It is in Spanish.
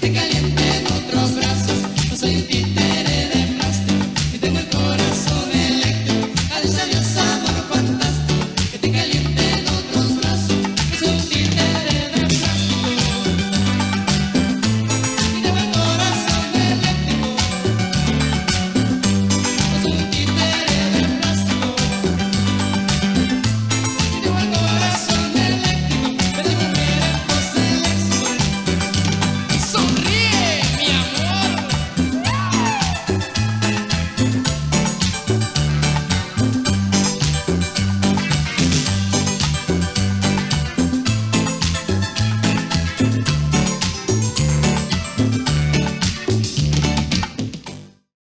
Te